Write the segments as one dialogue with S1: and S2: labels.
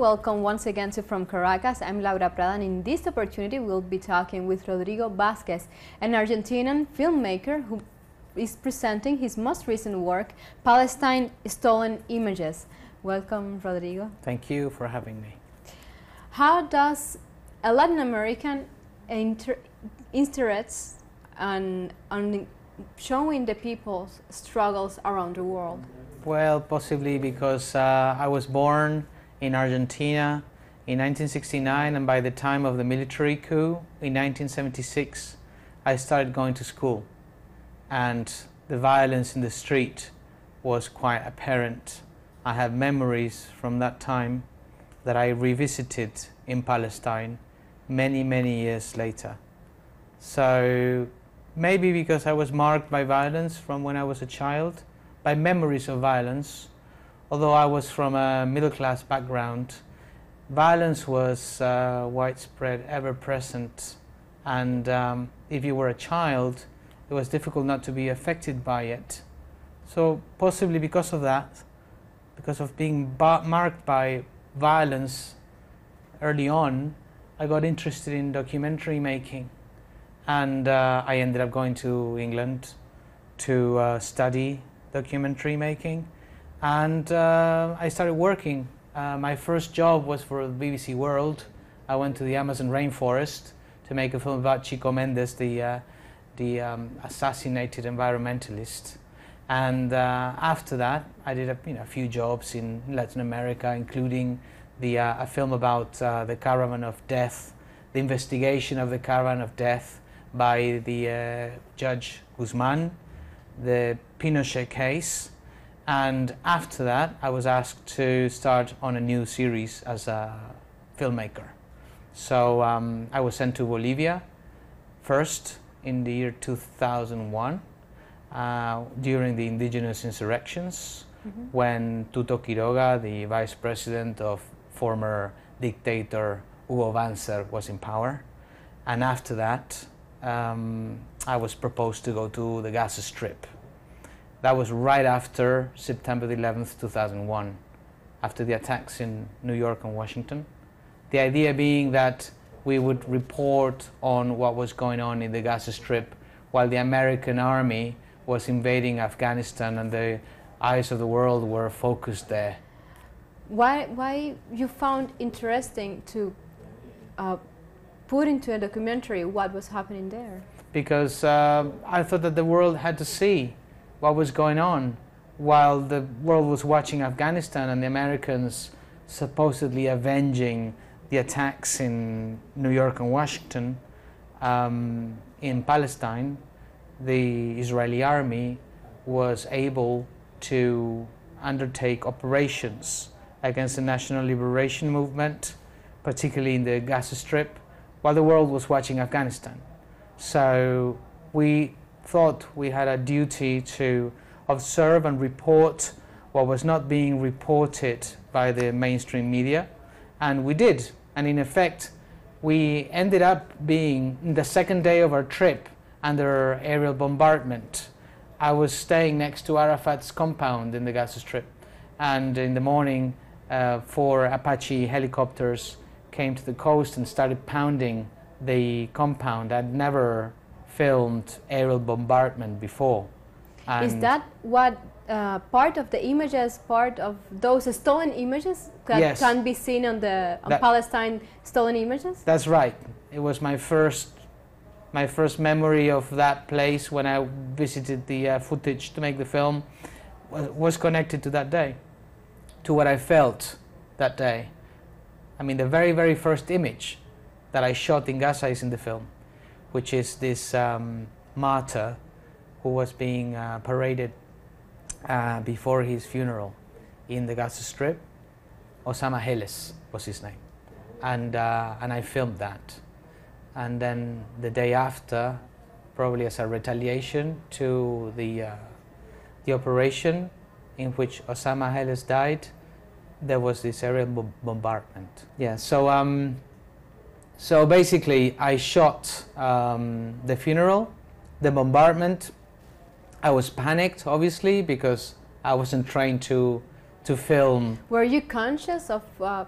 S1: Welcome once again to From Caracas. I'm Laura Prada and in this opportunity we'll be talking with Rodrigo Vázquez, an Argentinian filmmaker who is presenting his most recent work, Palestine Stolen Images. Welcome, Rodrigo.
S2: Thank you for having me.
S1: How does a Latin American inter interest on, on showing the people's struggles around the world?
S2: Well, possibly because uh, I was born in Argentina in 1969 and by the time of the military coup in 1976 I started going to school and the violence in the street was quite apparent. I have memories from that time that I revisited in Palestine many, many years later. So maybe because I was marked by violence from when I was a child, by memories of violence, although I was from a middle class background, violence was uh, widespread, ever present, and um, if you were a child, it was difficult not to be affected by it. So, possibly because of that, because of being marked by violence early on, I got interested in documentary making, and uh, I ended up going to England to uh, study documentary making and uh, I started working. Uh, my first job was for BBC World. I went to the Amazon rainforest to make a film about Chico Mendes, the, uh, the um, assassinated environmentalist. And uh, after that, I did a, you know, few jobs in Latin America, including the, uh, a film about uh, the Caravan of Death, the investigation of the Caravan of Death by the Judge Guzman, the Pinochet case, and after that, I was asked to start on a new series as a filmmaker. So um, I was sent to Bolivia first in the year 2001 uh, during the indigenous insurrections mm-hmm. when Tuto Quiroga, the vice president of former dictator Hugo Banzer, was in power. And after that, um, I was proposed to go to the Gaza Strip that was right after September 11th, 2001, after the attacks in New York and Washington. The idea being that we would report on what was going on in the Gaza Strip while the American army was invading Afghanistan and the eyes of the world were focused there.
S1: Why, why you found interesting to uh, put into a documentary what was happening there?
S2: Because uh, I thought that the world had to see what was going on while the world was watching Afghanistan and the Americans supposedly avenging the attacks in New York and Washington. Um, in Palestine, the Israeli army was able to undertake operations against the National Liberation Movement, particularly in the Gaza Strip, while the world was watching Afghanistan. So we thought we had a duty to observe and report what was not being reported by the mainstream media, and we did. And in effect, we ended up being the second day of our trip under aerial bombardment. I was staying next to Arafat's compound in the Gaza Strip, and in the morning, uh, four Apache helicopters came to the coast and started pounding the compound. I'd never filmed aerial bombardment before.
S1: Is that what uh, part of the images, part of those stolen images that yes. can be seen on the on Palestine stolen images?
S2: That's right. It was my first my first memory of that place when I visited the uh, footage to make the film was, was connected to that day, to what I felt that day. I mean, the very, very first image that I shot in Gaza is in the film which is this um, martyr who was being uh, paraded uh, before his funeral in the Gaza Strip. Osama Heles was his name. And, uh, and I filmed that. And then the day after, probably as a retaliation to the, uh, the operation in which Osama Heles died, there was this aerial bombardment. Yeah, so um, so basically, I shot um, the funeral, the bombardment. I was panicked, obviously, because I wasn't trained to to film.
S1: Were you conscious of uh,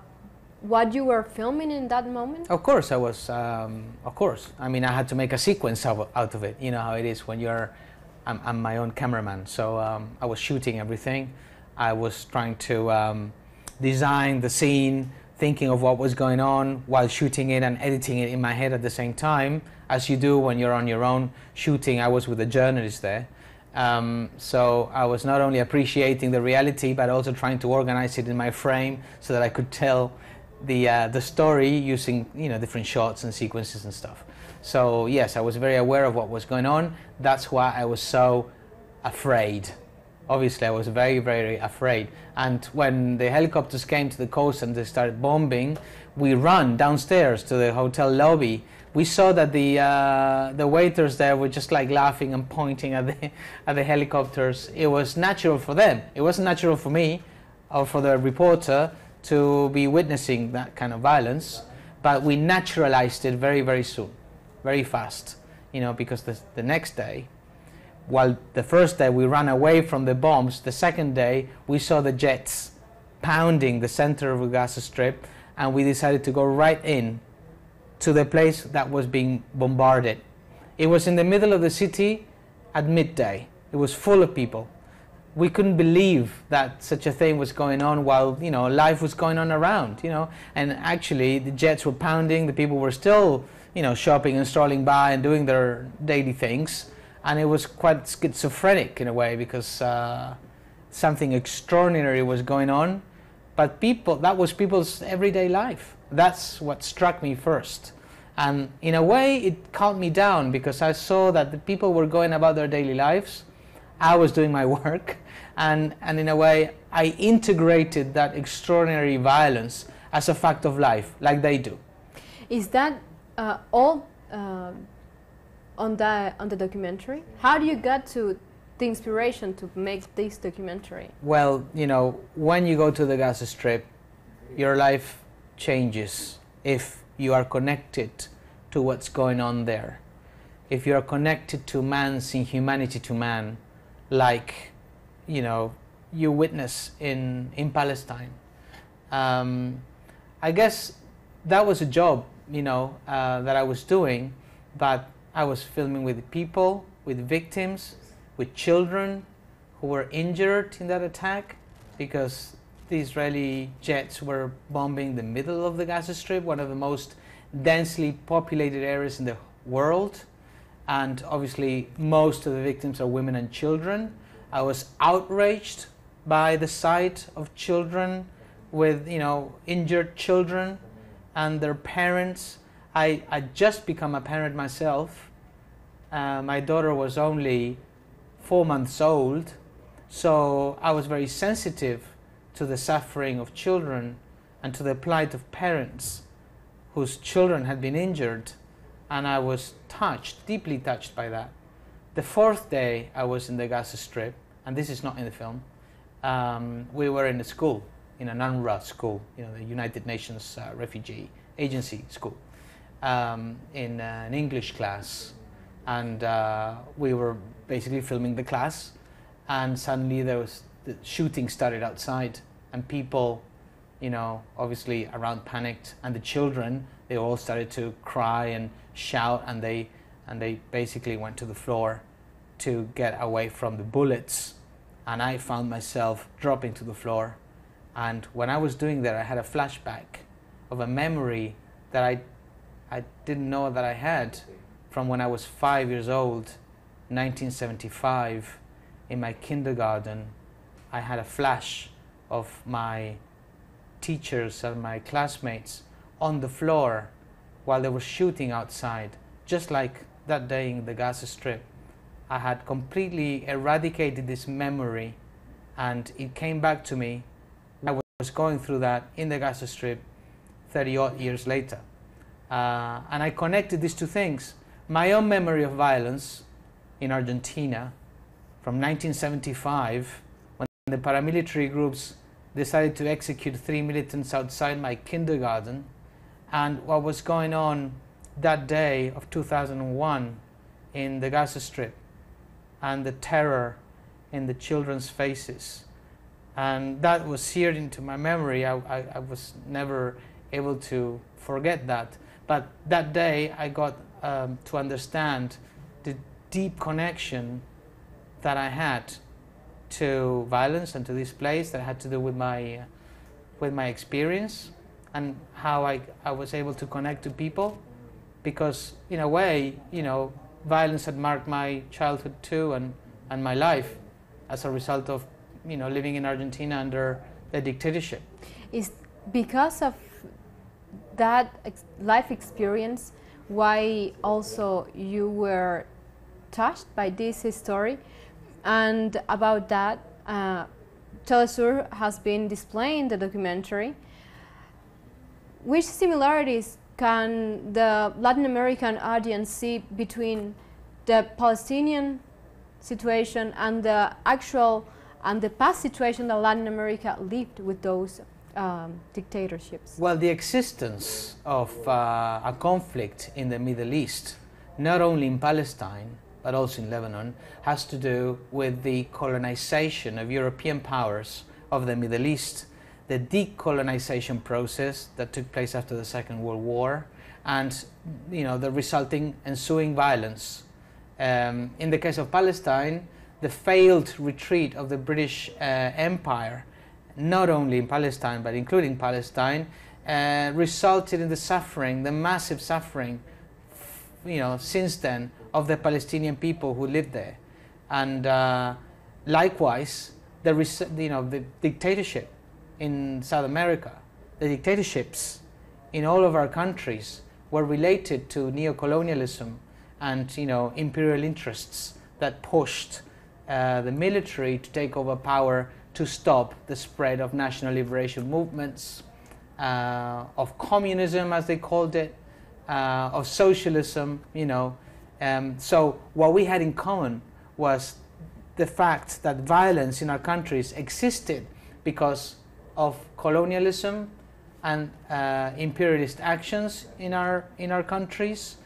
S1: what you were filming in that moment?
S2: Of course, I was. Um, of course, I mean, I had to make a sequence of, out of it. You know how it is when you're. I'm, I'm my own cameraman, so um, I was shooting everything. I was trying to um, design the scene, thinking of what was going on while shooting it and editing it in my head at the same time, as you do when you're on your own shooting. I was with a journalist there. Um, so I was not only appreciating the reality, but also trying to organize it in my frame so that I could tell the uh, the story using you know different shots and sequences and stuff. So yes, I was very aware of what was going on. That's why I was so afraid. Obviously, I was very very afraid. And when the helicopters came to the coast and they started bombing, we ran downstairs to the hotel lobby. We saw that the uh, the waiters there were just like laughing and pointing at the at the helicopters. It was natural for them. It wasn't natural for me or for the reporter to be witnessing that kind of violence, but we naturalized it very, very soon, very fast, you know, because the, the next day, while the first day we ran away from the bombs, the second day we saw the jets pounding the center of the Gaza Strip, and we decided to go right in to the place that was being bombarded. It was in the middle of the city at midday. It was full of people we couldn't believe that such a thing was going on while you know life was going on around you know and actually the jets were pounding the people were still you know shopping and strolling by and doing their daily things and it was quite schizophrenic in a way because uh, something extraordinary was going on. But people that was people's everyday life. That's what struck me first. And in a way it calmed me down because i saw that the people were going about their daily lives. I was doing my work, and, and in a way, I integrated that extraordinary violence as a fact of life, like they do.
S1: Is that uh, all uh, on the on the documentary? How do you get to the inspiration to make this documentary?
S2: Well, you know, when you go to the Gaza Strip, your life changes if you are connected to what's going on there. If you are connected to man's inhumanity to man, like you know you witness in in Palestine. Um, I guess that was a job you know uh, that I was doing, but I was filming with people, with victims, with children who were injured in that attack because the Israeli jets were bombing the middle of the Gaza Strip, one of the most densely populated areas in the world and obviously most of the victims are women and children. I was outraged by the sight of children with you know injured children and their parents. I just become a parent myself. Uh, my daughter was only four months old, so I was very sensitive to the suffering of children and to the plight of parents whose children had been injured and I was touched, deeply touched by that. The fourth day I was in the Gaza Strip, and this is not in the film, um, we were in a school, in an UNRWA school, you know, the United Nations uh, Refugee Agency school, um, in uh, an English class. And uh, we were basically filming the class, and suddenly there was the shooting started outside, and people, you know, obviously around panicked, and the children, they all started to cry and shout. And they and they basically went to the floor to get away from the bullets. And I found myself dropping to the floor. And when I was doing that I had a flashback of a memory that I I didn't know that I had from when I was 5 years old 1975 in my kindergarten I had a flash of my teachers and my classmates on the floor while they were shooting outside, just like that day in the Gaza Strip. I had completely eradicated this memory and it came back to me. I was going through that in the Gaza Strip 30 odd years later. Uh, and I connected these two things. My own memory of violence in Argentina from 1975 when the paramilitary groups decided to execute three militants outside my kindergarten and what was going on that day of 2001 in the Gaza Strip and the terror in the children's faces. And that was seared into my memory. I, I, I was never able to forget that. But that day I got um, to understand the deep connection that I had to violence and to this place that had to do with my, uh, with my experience and how I, I was able to connect to people because in a way, you know, violence had marked my childhood too and, and my life as a result of, you know, living in Argentina under the dictatorship.
S1: Is because of that ex life experience why also you were touched by this story. And about that uh, Telesur has been displaying the documentary which similarities can the Latin American audience see between the Palestinian situation and the actual and the past situation that Latin America lived with those um, dictatorships?
S2: Well, the existence of uh, a conflict in the Middle East, not only in Palestine, but also in Lebanon, has to do with the colonization of European powers of the Middle East, the decolonization process that took place after the Second World War, and you know, the resulting ensuing violence. Um, in the case of Palestine, the failed retreat of the British uh, Empire not only in Palestine but including Palestine, uh, resulted in the suffering, the massive suffering, you know, since then of the Palestinian people who lived there, and uh, likewise, the you know the dictatorship in South America, the dictatorships in all of our countries were related to neocolonialism and you know imperial interests that pushed uh, the military to take over power to stop the spread of national liberation movements, uh, of communism as they called it, uh, of socialism, you know. Um, so what we had in common was the fact that violence in our countries existed because of colonialism and uh, imperialist actions in our in our countries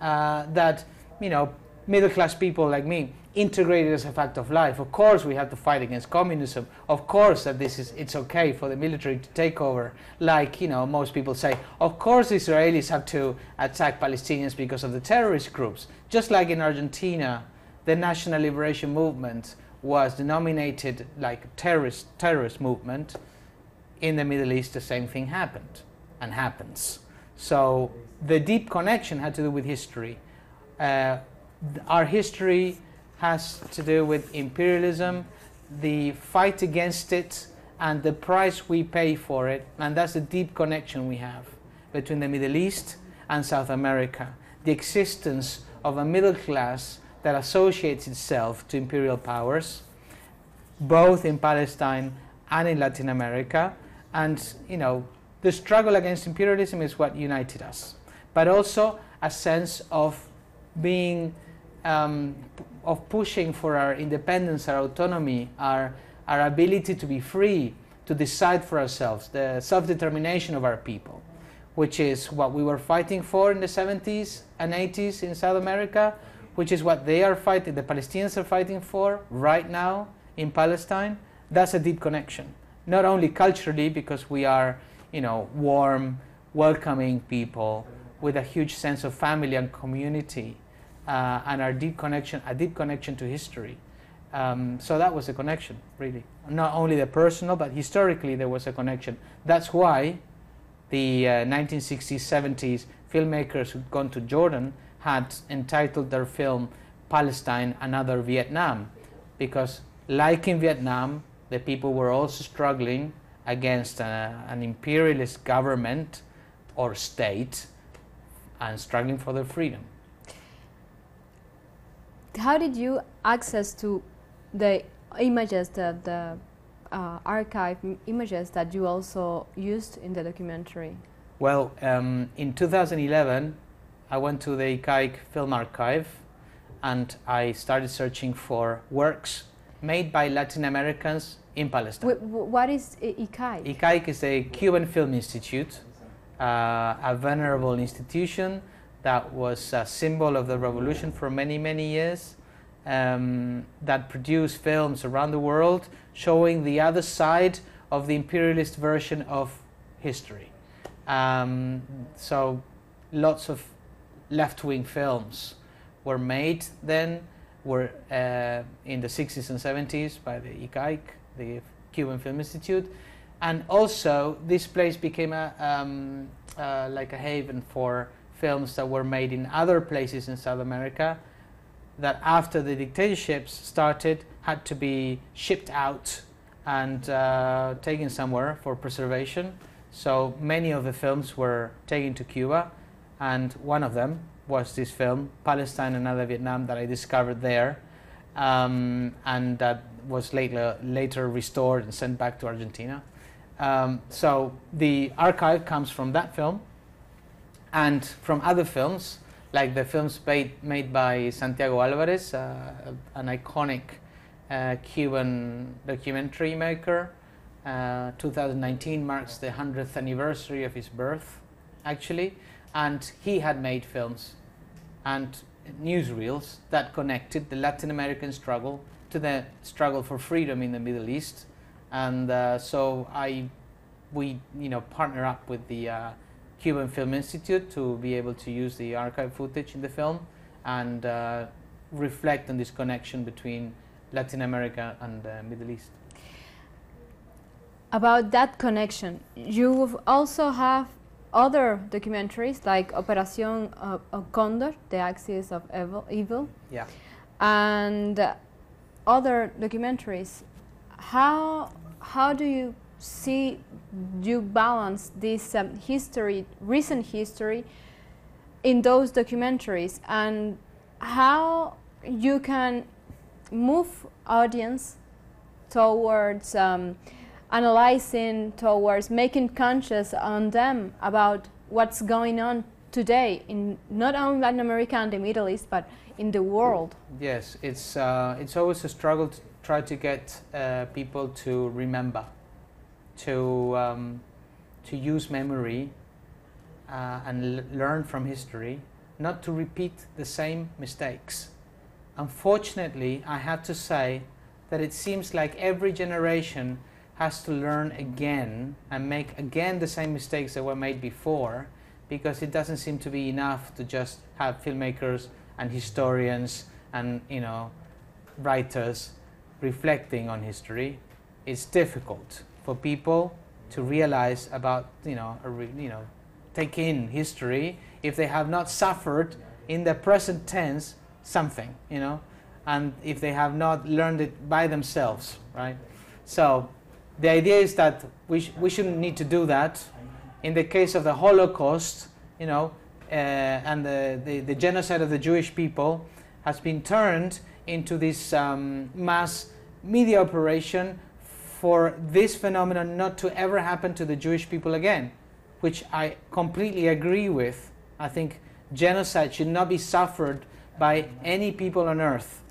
S2: uh, that you know middle class people like me integrated as a fact of life. Of course, we have to fight against communism. Of course, that this is it's okay for the military to take over. Like you know, most people say. Of course, Israelis have to attack Palestinians because of the terrorist groups. Just like in Argentina, the National Liberation Movement was denominated like terrorist terrorist movement. In the Middle East, the same thing happened and happens. So the deep connection had to do with history. Uh, our history has to do with imperialism, the fight against it, and the price we pay for it. And that's the deep connection we have between the Middle East and South America. The existence of a middle class that associates itself to imperial powers, both in Palestine and in Latin America. And, you know, the struggle against imperialism is what united us, but also a sense of being um, of pushing for our independence, our autonomy, our, our ability to be free, to decide for ourselves, the self-determination of our people, which is what we were fighting for in the 70s and 80s in South America, which is what they are fighting, the Palestinians are fighting for right now in Palestine. That's a deep connection. Not only culturally, because we are, you know, warm, welcoming people with a huge sense of family and community, uh, and our deep connection, a deep connection to history. Um, so that was a connection, really. Not only the personal, but historically there was a connection. That's why the uh, 1960s, 70s filmmakers who'd gone to Jordan had entitled their film Palestine Another Vietnam, because like in Vietnam, the people were also struggling against uh, an imperialist government or state and struggling for their freedom
S1: how did you access to the images that the uh, archive images that you also used in the documentary?
S2: Well, um, in 2011, I went to the ICAIC Film Archive and I started searching for works made by Latin Americans in Palestine.
S1: W what is ICAIC?
S2: ICAIC is the Cuban Film Institute, uh, a venerable institution that was a symbol of the revolution for many, many years, um, that produced films around the world showing the other side of the imperialist version of history. Um, so lots of left-wing films were made then, were uh, in the 60s and 70s by the ICAIC, the Cuban Film Institute, and also this place became a um, uh, like a haven for films that were made in other places in South America that after the dictatorships started had to be shipped out and uh, taken somewhere for preservation. So many of the films were taken to Cuba, and one of them was this film, Palestine Another Vietnam, that I discovered there, um, and that was later, later restored and sent back to Argentina. Um, so the archive comes from that film and from other films, like the films made, made by Santiago Alvarez, uh, an iconic uh, Cuban documentary maker. Uh, 2019 marks the 100th anniversary of his birth, actually, and he had made films and newsreels that connected the Latin American struggle to the struggle for freedom in the Middle East, and uh, so I, we, you know, partner up with the uh, Cuban Film Institute to be able to use the archive footage in the film and uh, reflect on this connection between Latin America and the Middle East.
S1: About that connection, you also have other documentaries like Operación uh, Condor, The Axis of Evil, evil
S2: Yeah.
S1: and uh, other documentaries. How, how do you see you balance this um, history, recent history, in those documentaries, and how you can move audience towards um, analyzing, towards making conscious on them about what's going on today in not only Latin America and the Middle East, but in the world.
S2: Yes, it's uh, it's always a struggle to try to get uh, people to remember, to um, to use memory uh, and learn from history, not to repeat the same mistakes. Unfortunately, I have to say that it seems like every generation has to learn again and make again the same mistakes that were made before because it doesn't seem to be enough to just have filmmakers and historians and you know writers reflecting on history it's difficult for people to realize about you know you know take in history if they have not suffered in the present tense something you know and if they have not learned it by themselves right? So the idea is that we, sh we shouldn't need to do that. In the case of the holocaust you know uh, and the, the, the, genocide of the Jewish people has been turned into this um, mass media operation for this phenomenon not to ever happen to the Jewish people again, which I completely agree with. I think genocide should not be suffered by any people on earth.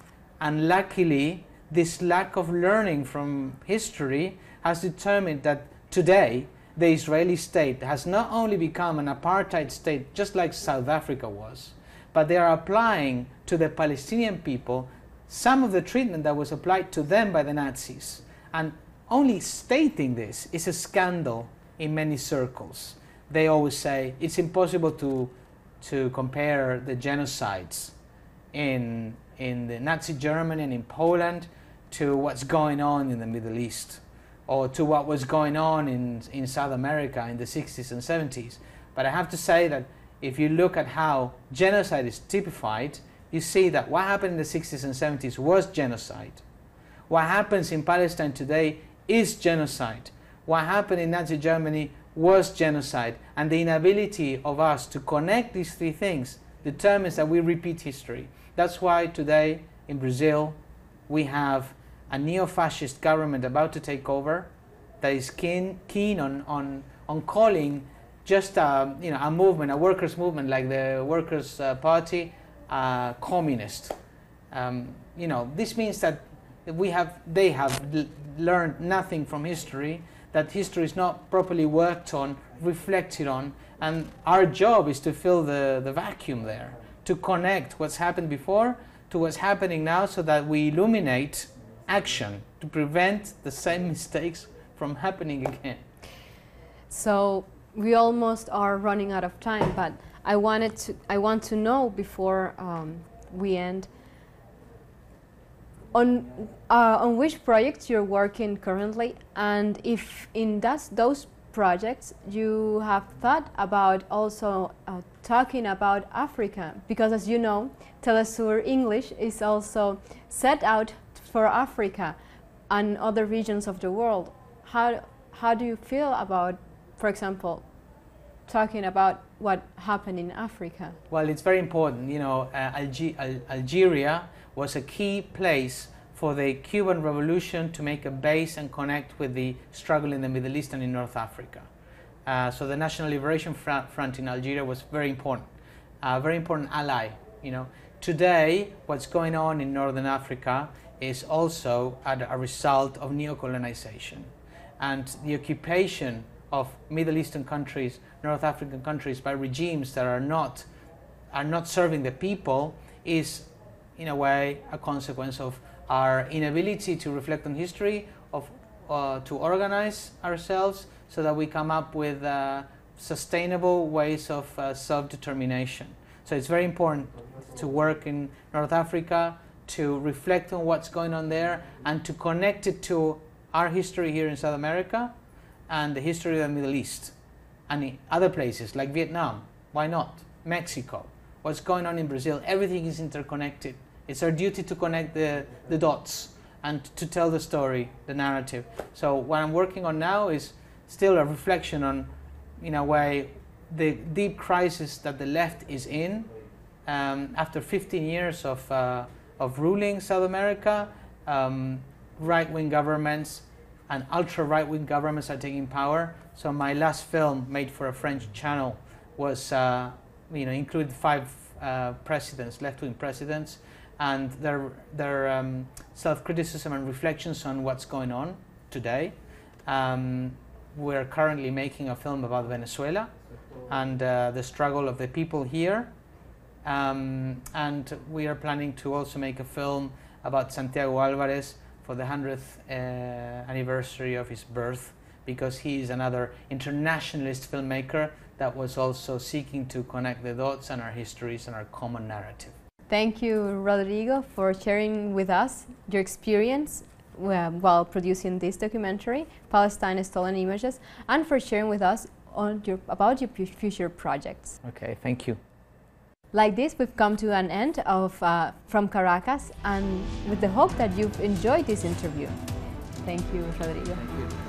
S2: And luckily, this lack of learning from history has determined that today the Israeli state has not only become an apartheid state, just like South Africa was, but they are applying to the Palestinian people some of the treatment that was applied to them by the Nazis. And only stating this is a scandal in many circles. They always say it's impossible to, to compare the genocides in, in the Nazi Germany and in Poland to what's going on in the Middle East or to what was going on in, in South America in the 60s and 70s. But I have to say that if you look at how genocide is typified, you see that what happened in the 60s and 70s was genocide. What happens in Palestine today is genocide. What happened in Nazi Germany was genocide. And the inability of us to connect these three things determines that we repeat history. That's why today in Brazil we have a neo-fascist government about to take over that is keen, keen on, on, on calling just a, you know, a movement, a workers' movement like the Workers' Party, uh, communist. Um, you know, this means that we have, they have learned nothing from history, that history is not properly worked on, reflected on, and our job is to fill the, the vacuum there, to connect what's happened before to what's happening now so that we illuminate action to prevent the same mistakes from happening again.
S1: So we almost are running out of time, but I wanted to I want to know before um, we end on uh, on which projects you're working currently, and if in that, those projects you have thought about also uh, talking about Africa, because as you know, Telesur English is also set out for Africa and other regions of the world. How how do you feel about, for example, talking about what happened in Africa?
S2: Well, it's very important. You know, uh, Alge Al Algeria was a key place for the Cuban Revolution to make a base and connect with the struggle in the Middle East and in North Africa. Uh, so the National Liberation Front in Algeria was very important, a very important ally. You know, today what's going on in Northern Africa is also a result of neocolonization and the occupation of Middle Eastern countries, North African countries by regimes that are not are not serving the people is in a way a consequence of our inability to reflect on history, of uh, to organize ourselves so that we come up with uh, sustainable ways of uh, self-determination. So it's very important to work in North Africa, to reflect on what's going on there, and to connect it to our history here in South America and the history of the Middle East and other places like Vietnam. Why not? Mexico. What's going on in Brazil? Everything is interconnected. It's our duty to connect the, the dots and to tell the story, the narrative. So what I'm working on now is still a reflection on, in a way, the deep crisis that the left is in um, after 15 years of, uh, of ruling South America. Um, right-wing governments and ultra-right-wing governments are taking power. So my last film, made for a French channel, was uh, you know include five uh, presidents, left-wing presidents, and their their um, self-criticism and reflections on what's going on today. Um, we're currently making a film about Venezuela and uh, the struggle of the people here. Um, and we are planning to also make a film about Santiago Alvarez, for the 100th uh, anniversary of his birth because he is another internationalist filmmaker that was also seeking to connect the dots and our histories and our common narrative.
S1: Thank you, Rodrigo, for sharing with us your experience uh, while producing this documentary, Palestine Stolen Images, and for sharing with us on your, about your future projects.
S2: Okay, thank you.
S1: Like this, we've come to an end of uh, From Caracas and with the hope that you've enjoyed this interview. Thank you, Rodrigo.
S2: Thank you. Cheers.